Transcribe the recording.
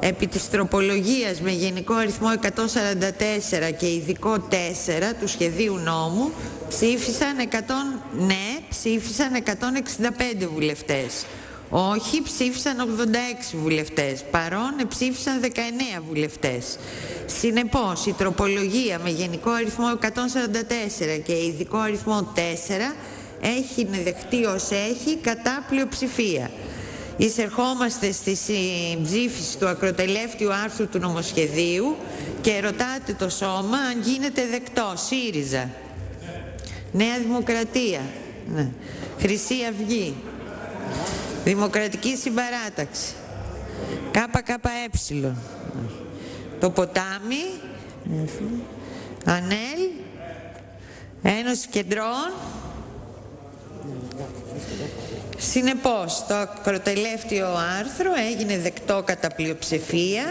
Επί της τροπολογίας με γενικό αριθμό 144 και ειδικό 4 του σχεδίου νόμου ψήφισαν 100, ναι, ψήφισαν 165 βουλευτές. Όχι, ψήφισαν 86 βουλευτές. Παρόν, ψήφισαν 19 βουλευτές. Συνεπώς, η τροπολογία με γενικό αριθμό 144 και ειδικό αριθμό 4 έχει δεχτεί ως έχει κατά πλειοψηφία. Εισερχόμαστε στη ψήφιση του ακροτελεύτιου άρθρου του νομοσχεδίου και ρωτάτε το σώμα αν γίνεται δεκτό. ΣΥΡΙΖΑ. Νέα Δημοκρατία. Ναι. Χρυσή Αυγή. Δημοκρατική Συμπαράταξη. ΚΚΕ. Το Ποτάμι. ΑΝΕΛ. Ένωση Κεντρών. Συνεπώς, το ακροτελεύτιο άρθρο έγινε δεκτό κατά πλειοψηφία